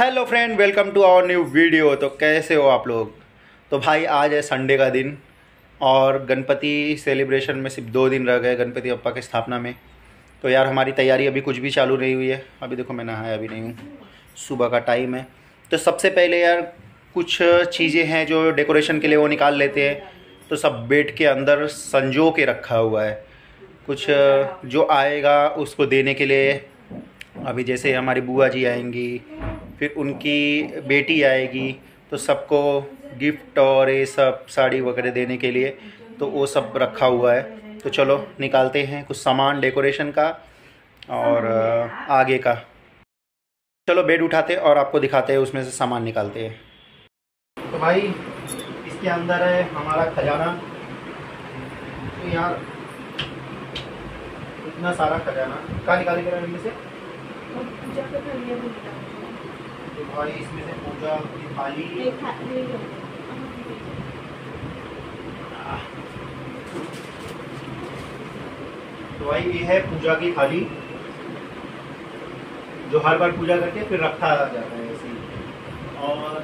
Hello friend welcome to our new video तो कैसे हो आप लोग? तो भाई, आज है संडे का दिन और गणपति सेलिब्रेशन में सिर्फ़ दो दिन रह गए गणपति बप्पा की स्थापना में। तो यार, हमारी तैयारी अभी कुछ भी चालू नहीं हुई है। अभी देखो, मैं नहाया अभी नहीं हूँ। सुबह का टाइम है। तो सबसे पहले यार, कुछ चीज़ें हैं जो डेकोरेशन के लिए वो निकाल लेते हैं। तो सब बेड के अंदर संजो के रखा हुआ है। कुछ, जो आएगा उसको देने के लिए। अभी जैसे हमारी बुआ जी आएँगी फिर उनकी बेटी आएगी तो सबको गिफ्ट और ये सब साड़ी वगैरह देने के लिए तो वो सब रखा हुआ है। तो चलो निकालते हैं कुछ सामान डेकोरेशन का और आगे का। चलो बेड उठाते और आपको दिखाते हैं उसमें से सामान निकालते हैं। तो भाई इसके अंदर है हमारा खजाना। तो यार इतना सारा खजाना। कहाँ निकाले गया इनमें से? तो भाई इसमें से पूजा की थाली। तो भाई ये है पूजा की थाली जो हर बार पूजा करके फिर रखा जाता है ऐसे और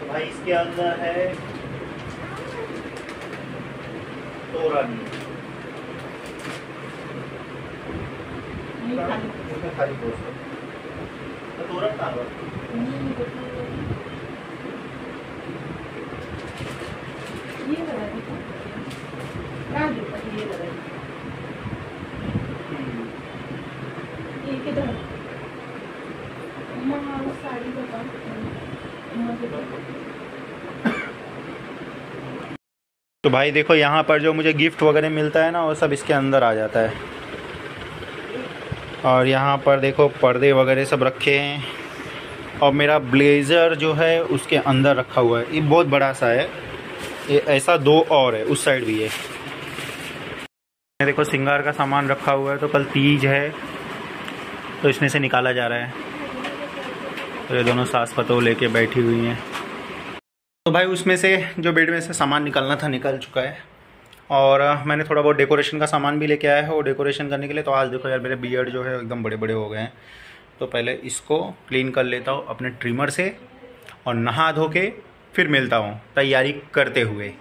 तो भाई इसके अंदर है तोरण। तो भाई देखो, यहाँ पर जो मुझे गिफ्ट वगैरह मिलता है ना, वो सब इसके अंदर आ जाता है। और यहाँ पर देखो पर्दे वगैरह सब रखे हैं। और मेरा ब्लेज़र जो है, उसके अंदर रखा हुआ है। ये बहुत बड़ा सा है। ये ऐसा दो और है, उस साइड भी है। देखो, सिंगार का सामान रखा हुआ है तो कल तीज है तो इसमें से निकाला जा रहा है। तो ये दोनों सास पतो लेके बैठी हुई हैं। तो भाई, उसमें से, जो बेड में से सामान निकलना था, निकल चुका है। और मैंने थोड़ा बहुत डेकोरेशन का सामान भी लेके आया है और डेकोरेशन करने के लिए। तो आज देखो यार मेरे बियर्ड जो है एकदम बड़े बड़े हो गए हैं। तो पहले इसको क्लीन कर लेता हूँ अपने ट्रिमर से और नहा धो के फिर मिलता हूँ तैयारी करते हुए।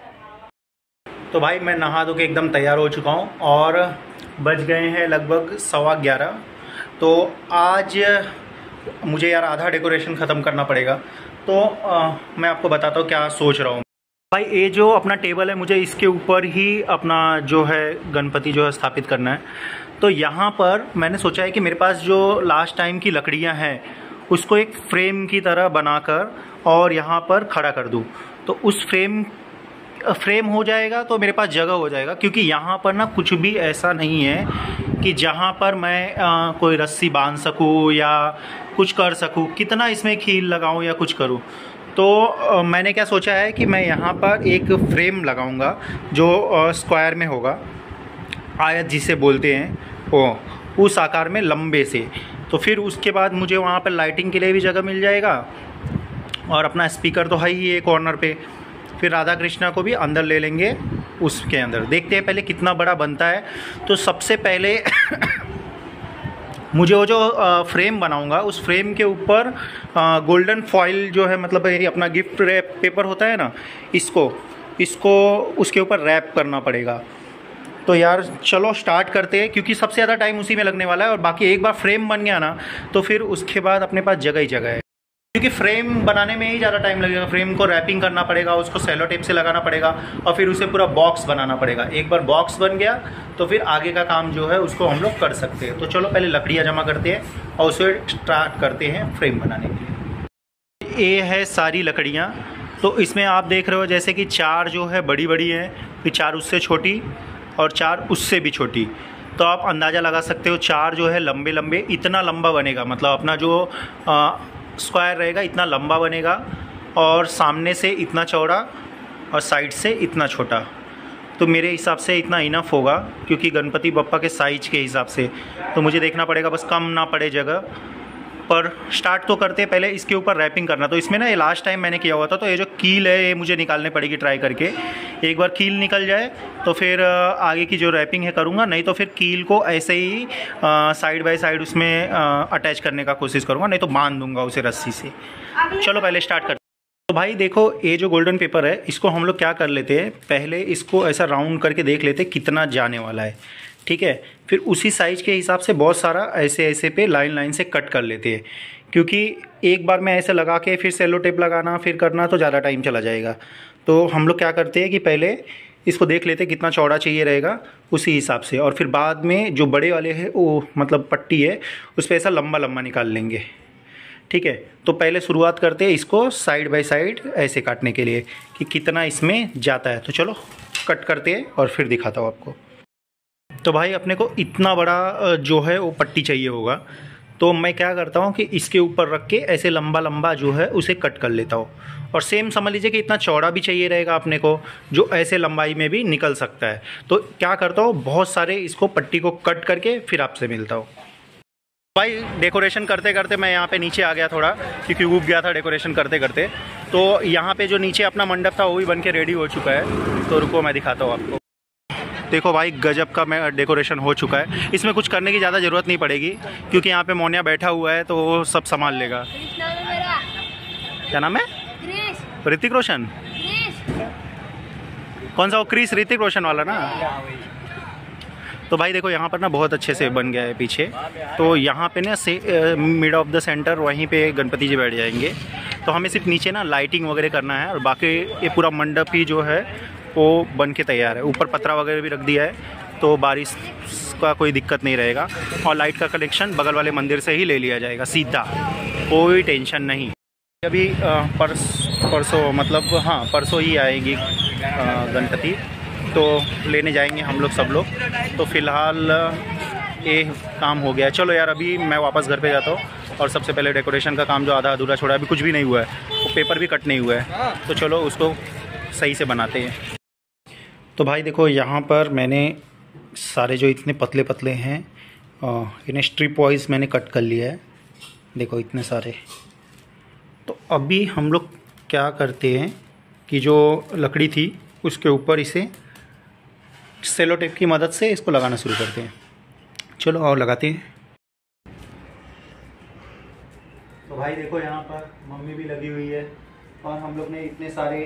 तो भाई मैं नहा धो के एकदम तैयार हो चुका हूँ और बज गए हैं लगभग सवा ग्यारह। तो आज मुझे यार आधा डेकोरेशन ख़त्म करना पड़ेगा। तो आ, मैं आपको बताता हूँ क्या सोच रहा हूँ। भाई ये जो अपना टेबल है मुझे इसके ऊपर ही अपना जो है गणपति जो है स्थापित करना है। तो यहाँ पर मैंने सोचा है कि मेरे पास जो लास्ट टाइम की लकड़ियाँ हैं उसको एक फ्रेम की तरह बनाकर और यहाँ पर खड़ा कर दूँ। तो उस फ्रेम फ्रेम हो जाएगा तो मेरे पास जगह हो जाएगा क्योंकि यहाँ पर ना कुछ भी ऐसा नहीं है कि जहाँ पर मैं आ, कोई रस्सी बाँध सकूँ या कुछ कर सकूँ कितना इसमें खील लगाऊँ या कुछ करूँ। तो मैंने क्या सोचा है कि मैं यहाँ पर एक फ्रेम लगाऊँगा जो स्क्वायर में होगा। आयत जिसे बोलते हैं, ओ, उस आकार में लंबे से। तो फिर उसके बाद मुझे वहाँ पर लाइटिंग के लिए भी जगह मिल जाएगा और अपना स्पीकर तो है ही है कॉर्नर पे। फिर राधा कृष्णा को भी अंदर ले लेंगे, उसके अंदर। देखते हैं पहले कितना बड़ा बनता है। तो सबसे पहले मुझे वो जो फ्रेम बनाऊँगा, उस फ्रेम के ऊपर गोल्डन फॉइल जो है मतलब ये अपना गिफ्ट रैप पेपर होता है ना, इसको इसको, उसके ऊपर रैप करना पड़ेगा। तो यार, चलो स्टार्ट करते हैं, क्योंकि सबसे ज़्यादा टाइम उसी में लगने वाला है, और बाकी एक बार फ्रेम बन गया ना तो फिर उसके बाद अपने पास जगह ही जगह है। क्योंकि फ्रेम बनाने में ही ज़्यादा टाइम लगेगा। फ्रेम को रैपिंग करना पड़ेगा, उसको सेलो टेप से लगाना पड़ेगा और फिर उसे पूरा बॉक्स बनाना पड़ेगा। एक बार बॉक्स बन गया तो फिर आगे का काम जो है उसको हम लोग कर सकते हैं। तो चलो, पहले लकड़ियाँ जमा करते हैं और उसे स्टार्ट करते हैं फ्रेम बनाने के लिए। ये है सारी लकड़ियाँ। तो इसमें आप देख रहे हो जैसे कि चार जो है बड़ी बड़ी हैं, फिर चार उससे छोटी और चार उससे भी छोटी। तो आप अंदाज़ा लगा सकते हो, चार जो है लंबे लंबे इतना लंबा बनेगा। मतलब अपना जो स्क्वायर रहेगा, इतना लंबा बनेगा और सामने से इतना चौड़ा और साइड से इतना छोटा। तो मेरे हिसाब से इतना इनफ होगा, क्योंकि गणपति बप्पा के साइज़ के हिसाब से। तो मुझे देखना पड़ेगा, बस कम ना पड़े जगह। पर स्टार्ट तो करते हैं पहले इसके ऊपर रैपिंग करना। तो इसमें ना ये लास्ट टाइम मैंने किया हुआ था तो ये जो कील है ये मुझे निकालने पड़ेगी ट्राई करके। एक बार कील निकल जाए तो फिर आगे की जो रैपिंग है करूँगा नहीं तो फिर कील को ऐसे ही साइड बाय साइड उसमें अटैच करने का कोशिश करूँगा नहीं तो बाँध दूँगा उसे रस्सी से। चलो पहले स्टार्ट कर। तो भाई देखो ये जो गोल्डन पेपर है इसको हम लोग क्या कर लेते हैं पहले इसको ऐसा राउंड करके देख लेते कितना जाने वाला है। ठीक है? फिर उसी साइज़ के हिसाब से बहुत सारा ऐसे ऐसे पे लाइन लाइन से कट कर लेते हैं। क्योंकि एक बार में ऐसे लगा के फिर सेलो टेप लगाना, फिर करना तो ज़्यादा टाइम चला जाएगा। तो हम लोग क्या करते हैं कि पहले इसको देख लेते कितना चौड़ा चाहिए रहेगा उसी हिसाब से। और फिर बाद में जो बड़े वाले हैं, वो मतलब पट्टी है, उस पर ऐसा लंबा लंबा निकाल लेंगे। ठीक है? तो पहले शुरुआत करते हैं इसको साइड बाय साइड ऐसे काटने के लिए कि कितना इसमें जाता है। तो चलो कट करते हैं और फिर दिखाता हूँ आपको। तो भाई अपने को इतना बड़ा जो है वो पट्टी चाहिए होगा। तो मैं क्या करता हूँ कि इसके ऊपर रख के ऐसे लंबा लंबा जो है उसे कट कर लेता हूँ। और सेम समझ लीजिए कि इतना चौड़ा भी चाहिए रहेगा अपने को, जो ऐसे लंबाई में भी निकल सकता है। तो क्या करता हूँ, बहुत सारे इसको पट्टी को कट करके फिर आपसे मिलता हूँ। भाई डेकोरेशन करते करते मैं यहाँ पे नीचे आ गया थोड़ा, क्योंकि उग गया था डेकोरेशन करते करते। तो यहाँ पे जो नीचे अपना मंडप था, वो भी बन के रेडी हो चुका है। तो रुको, मैं दिखाता हूँ आपको। देखो भाई गजब का मैं डेकोरेशन हो चुका है। इसमें कुछ करने की ज़्यादा ज़रूरत नहीं पड़ेगी क्योंकि यहाँ पे मोनिया बैठा हुआ है तो वो सब संभाल लेगा। क्या नाम है? ऋतिक रोशन? कौन सा वो? क्रिस ऋतिक रोशन वाला ना? तो भाई देखो यहाँ पर ना बहुत अच्छे से बन गया है पीछे। तो यहाँ पे ना से मिड ऑफ़ द सेंटर वहीं पे गणपति जी बैठ जाएँगे। तो हमें सिर्फ़ नीचे ना लाइटिंग वगैरह करना है और बाकी ये पूरा मंडप ही जो है वो बन के तैयार है। ऊपर पतरा वगैरह भी रख दिया है तो बारिश का कोई दिक्कत नहीं रहेगा। और लाइट का कनेक्शन बगल वाले मंदिर से ही ले लिया जाएगा, सीधा। कोई टेंशन नहीं। अभी परस, परसों मतलब हाँ परसों ही आएगी गणपति। तो लेने जाएँगे हम लोग सब लोग। तो फ़िलहाल, ये काम हो गया। चलो यार, अभी मैं वापस घर पे जाता हूँ। और सबसे पहले डेकोरेशन का काम जो आधा अधूरा छोड़ा अभी कुछ भी नहीं हुआ है। वो पेपर भी कट नहीं हुआ है। तो चलो उसको सही से बनाते हैं। तो भाई देखो, यहाँ पर मैंने सारे जो इतने पतले पतले हैं इन्हें स्ट्रिप वाइज मैंने कट कर लिया है। देखो, इतने सारे। तो अभी हम लोग क्या करते हैं कि जो लकड़ी थी, उसके ऊपर इसे सेलो टेप की मदद से इसको लगाना शुरू करते हैं। चलो, और लगाते हैं। तो भाई देखो, यहाँ पर मम्मी भी लगी हुई है और हम लोग ने इतने सारे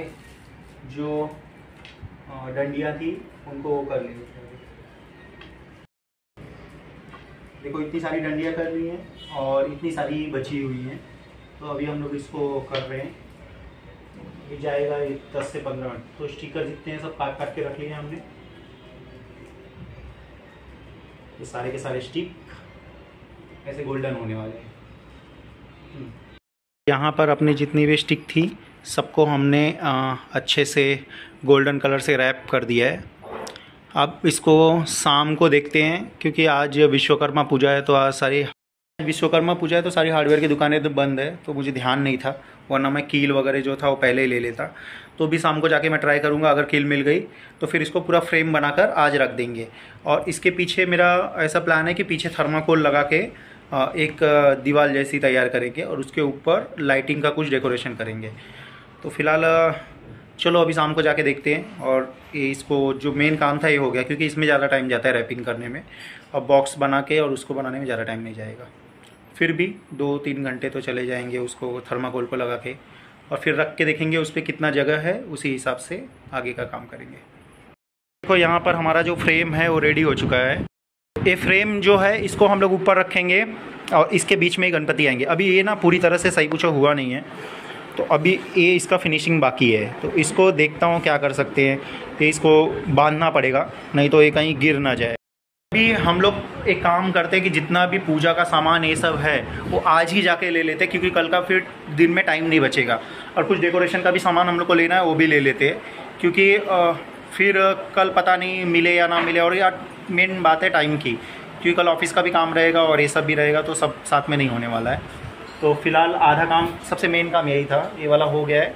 जो डंडियाँ थी, उनको वो कर ली देखो, इतनी सारी डंडियाँ कर ली हैं और इतनी सारी बची हुई हैं। तो अभी हम लोग इसको कर रहे हैं। ये जाएगा ये दस से पंद्रह मिनट। तो स्टिकर जितने हैं सब काट काट के रख लिए हमने। ये सारे के सारे स्टिक ऐसे गोल्डन होने वाले हैं। हम्म। यहाँ पर अपनी जितनी भी स्टिक थी सबको हमने अच्छे से गोल्डन कलर से रैप कर दिया है। अब इसको शाम को देखते हैं, क्योंकि आज विश्वकर्मा पूजा है तो आज सारी विश्वकर्मा पूजा है तो सारी हार्डवेयर की दुकानें तो बंद है तो मुझे ध्यान नहीं था, वरना मैं कील वगैरह जो था वो पहले ही ले लेता। तो भी शाम को जाके मैं ट्राई करूँगा, अगर कील मिल गई तो फिर इसको पूरा फ्रेम बनाकर आज रख देंगे। और इसके पीछे मेरा ऐसा प्लान है कि पीछे थर्माकोल लगा के एक दीवार जैसी तैयार करेंगे, और उसके ऊपर लाइटिंग का कुछ डेकोरेशन करेंगे। तो फ़िलहाल चलो अभी शाम को जाके देखते हैं और इसको जो मेन काम था ये हो गया क्योंकि इसमें ज़्यादा टाइम जाता है रैपिंग करने में। और बॉक्स बना के और उसको बनाने में ज़्यादा टाइम नहीं जाएगा। फिर भी दो तीन घंटे तो चले जाएँगे उसको थर्माकोल को लगा के और फिर रख के देखेंगे उस पर कितना जगह है, उसी हिसाब से आगे का काम करेंगे। देखो, यहाँ पर हमारा जो फ्रेम है वो रेडी हो चुका है। ये फ्रेम जो है, इसको हम लोग ऊपर रखेंगे और इसके बीच में ही गणपति आएँगे। अभी ये ना पूरी तरह से सही कुछ हुआ नहीं है। तो अभी ये इसका फिनिशिंग बाकी है। तो इसको देखता हूँ क्या कर सकते हैं। ये इसको बांधना पड़ेगा, नहीं तो ये कहीं गिर ना जाए। अभी हम लोग एक काम करते हैं कि जितना भी पूजा का सामान ये सब है, वो आज ही जाके ले लेते हैं, क्योंकि कल का फिर दिन में टाइम नहीं बचेगा। और कुछ डेकोरेशन का भी सामान हम लोग को लेना है, वो भी ले लेते हैं। क्योंकि फिर कल पता नहीं मिले या ना मिले, और यार मेन बात है टाइम की, क्योंकि कल ऑफ़िस का भी काम रहेगा और ये सब भी रहेगा तो सब साथ में नहीं होने वाला है। तो फ़िलहाल आधा काम, सबसे मेन काम यही था, ये वाला हो गया है।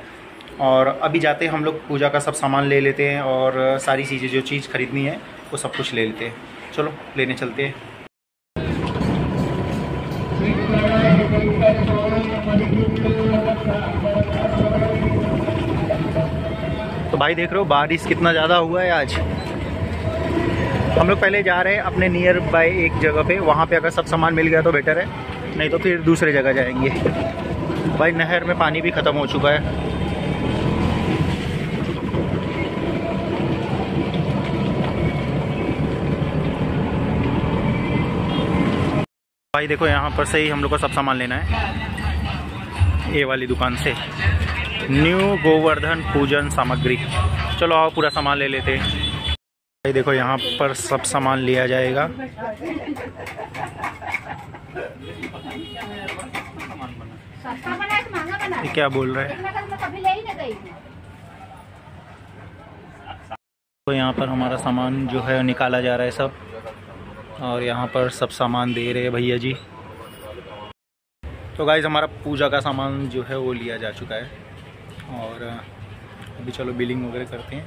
और अभी जाते हम लोग, पूजा का सब सामान ले लेते हैं और सारी चीज़ें, जो चीज़ खरीदनी है, वो सब कुछ ले लेते हैं। चलो, लेने चलते हैं। तो भाई देख रहे हो, बारिश कितना ज़्यादा हुआ है आज। हम लोग पहले जा रहे हैं अपने नियर बाय एक जगह पे, वहाँ पे अगर सब सामान मिल गया तो बेटर है। नहीं तो फिर दूसरे जगह जाएँगे। भाई, नहर में पानी भी ख़त्म हो चुका है। भाई, देखो, यहाँ पर से ही हम लोग को सब सामान लेना है। ये वाली दुकान से। न्यू गोवर्धन पूजन सामग्री। चलो, आओ, पूरा सामान ले लेते भाई, देखो, यहाँ पर सब सामान लिया जाएगा। ये क्या बोल रहे हैं? तो यहाँ पर हमारा सामान जो है निकाला जा रहा है सब। और यहाँ पर सब सामान दे रहे हैं भैया जी। तो गाइज़ हमारा पूजा का सामान जो है वो लिया जा चुका है। और अभी चलो बिलिंग वगैरह करते हैं।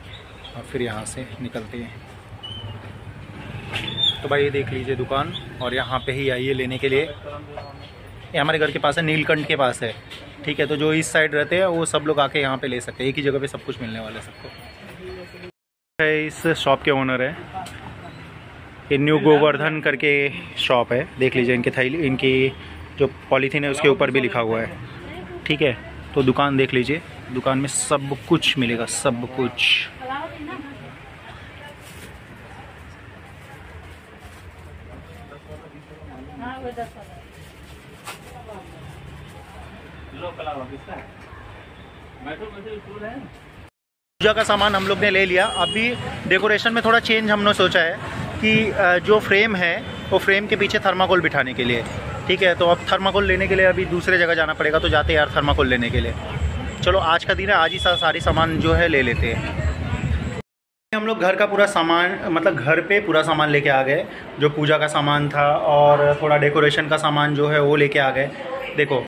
और फिर यहाँ से निकलते हैं। तो भाई ये देख लीजिए दुकान, और यहाँ पे ही आइए लेने के लिए। ये हमारे घर के पास है, नीलकंठ के पास है। ठीक है तो जो इस साइड रहते हैं, वो सब लोग आके यहाँ पे ले सकते हैं। एक ही जगह पे सब कुछ मिलने वाला है सबको। इस शॉप के ओनर है। ये न्यू गोवर्धन करके शॉप है। देख लीजिए इनके थैली इनकी जो पॉलीथीन है, उसके ऊपर भी लिखा हुआ है। ठीक है तो दुकान देख लीजिए। दुकान में सब कुछ मिलेगा, सब कुछ। पूजा का सामान हम लोग ने ले लिया। अभी डेकोरेशन में थोड़ा चेंज हमने सोचा है कि जो फ्रेम है, वो फ्रेम के पीछे थर्माकोल बिठाने के लिए। ठीक है तो अब थर्माकोल लेने के लिए अभी दूसरे जगह जाना पड़ेगा तो जाते यार थर्माकोल लेने के लिए। चलो, आज का दिन है, आज ही सारी सामान जो है ले लेते हैं। हम लोग घर का पूरा सामान मतलब घर पे पूरा सामान लेके आ गए, जो पूजा का सामान था और थोड़ा डेकोरेशन का सामान जो है वो लेके आ गए। देखो,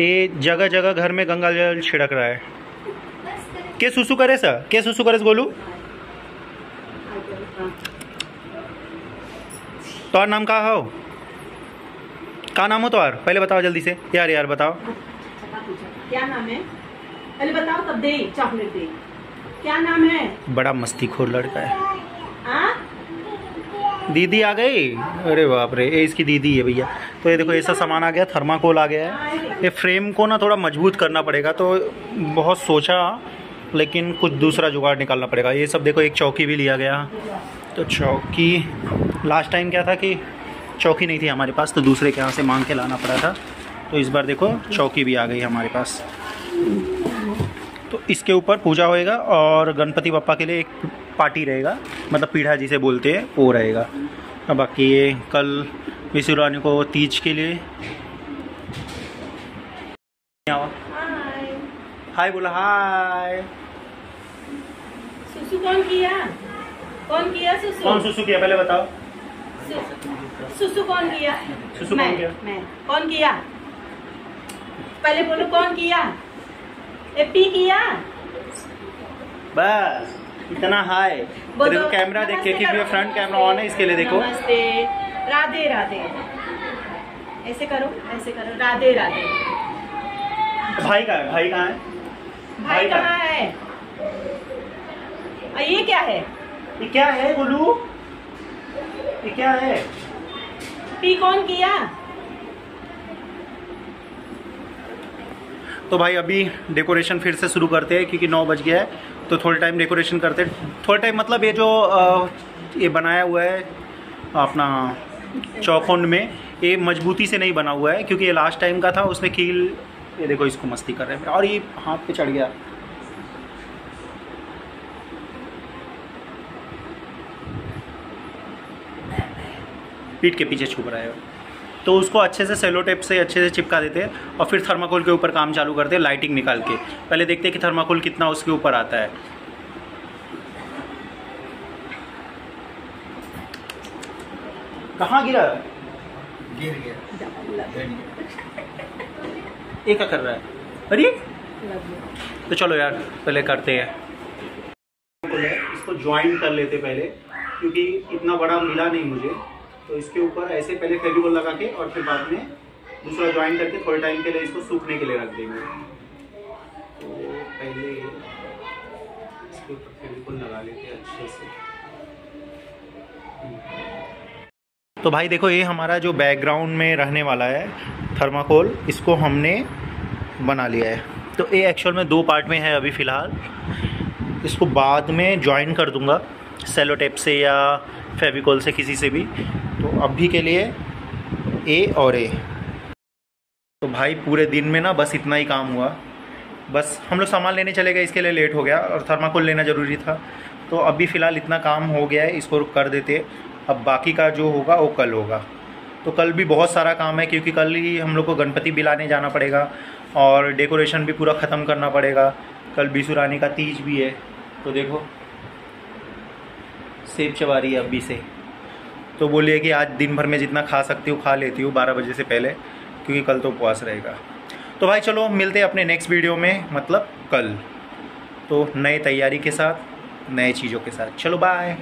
ये जगह जगह घर में गंगा जल छिड़क रहा है। के सुसु करे सर? के सुसु करे बोलू तो नाम का हो? का नाम हो तो पहले बताओ जल्दी से। यार यार, बताओ। क्या नाम है? पहले बताओ तब दे, चॉकलेट दे। क्या नाम है? बड़ा मस्तीखोर लड़का है। आ? दीदी आ गई? अरे बाप रे ये इसकी दीदी है भैया। तो ये देखो ऐसा सामान आ गया थर्माकोल आ गया है। ये फ्रेम को ना थोड़ा मज़बूत करना पड़ेगा तो बहुत सोचा लेकिन कुछ दूसरा जुगाड़ निकालना पड़ेगा। ये सब देखो एक चौकी भी लिया गया। तो चौकी लास्ट टाइम क्या था कि चौकी नहीं थी हमारे पास तो दूसरे के यहाँ से मांग के लाना पड़ा था। तो इस बार देखो चौकी भी आ गई हमारे पास। तो इसके ऊपर पूजा होएगा और गणपति बप्पा के लिए एक पार्टी रहेगा। मतलब पीढ़ा जिसे बोलते हैं वो रहेगा। बाकी ये कल विशुरानी को तीज के लिए। हाय। बोला हाय। सुसु कौन किया? कौन किया सुसु? कौन सुसु किया? पहले बताओ। सुसु कौन किया? सुसु मैं कौन किया? मैं। कौन किया? पहले बोलो कौन किया? एपी किया? बस इतना हाय। बोलो, देखो कैमरा देख के क्योंकि। फ्रंट कैमरा ऑन है इसके लिए देखो। नमस्ते। राधे राधे। ऐसे करो ऐसे करो। राधे राधे। भाई का है? भाई कहाँ है? भाई कहाँ है? और ये क्या है? ये क्या है गोलू ये क्या है? पी कौन किया? तो भाई अभी डेकोरेशन फिर से शुरू करते हैं, क्योंकि नौ बज गया है तो थोड़े टाइम डेकोरेशन करते हैं। थोड़े टाइम मतलब ये जो ये बनाया हुआ है, अपना चौखुंड में, ये मजबूती से नहीं बना हुआ है, क्योंकि ये लास्ट टाइम का था उसमें कील, ये देखो इसको मस्ती कर रहे हैं। और ये हाथ पे चढ़ गया। पीठ के पीछे छुप रहा है। तो उसको अच्छे से सेलो टेप से अच्छे से चिपका देते हैं और फिर थर्माकोल के ऊपर काम चालू करते हैं लाइटिंग निकाल के। पहले देखते हैं कि थर्माकोल कितना उसके ऊपर आता है। कहाँ गिरा? गिर गया। ये क्या कर रहा है? अरे! तो चलो यार पहले करते हैं। इसको ज्वाइन कर लेते पहले क्योंकि इतना बड़ा मिला नहीं मुझे। तो इसके ऊपर ऐसे पहले फेविकोल लगा के और फिर बाद में दूसरा ज्वाइन करके थोड़े टाइम के लिए इसको सूखने के लिए रख देंगे। तो पहले इसके ऊपर फेविकोल लगा लेते हैं अच्छे से। तो भाई देखो, ये हमारा जो बैकग्राउंड में रहने वाला है थर्माकोल इसको हमने बना लिया है। तो ये एक्चुअल में दो पार्ट में है अभी फ़िलहाल। इसको बाद में ज्वाइन कर दूँगा सेलो टेप से या फेविकोल से, किसी से भी। तो अभी के लिए ए और ए तो भाई, पूरे दिन में ना बस इतना ही काम हुआ। बस हम लोग सामान लेने चले गए, इसके लिए लेट हो गया और थर्माकोल लेना ज़रूरी था। तो अभी फ़िलहाल इतना काम हो गया है, इसको कर देते। अब बाकी का जो होगा, वो कल होगा। तो कल भी बहुत सारा काम है, क्योंकि कल ही हम लोग को गणपति भी लाने जाना पड़ेगा और डेकोरेशन भी पूरा ख़त्म करना पड़ेगा। कल बीसू रानी का तीज भी है। तो देखो, सेब चबा रही है अभी से। तो बोलिए कि आज दिन भर में जितना खा सकती हूँ, खा लेती हूँ बारह बजे से पहले, क्योंकि कल तो उपवास रहेगा। तो भाई चलो मिलते अपने नेक्स्ट वीडियो में मतलब कल। तो नए तैयारी के साथ, नए चीज़ों के साथ। चलो बाय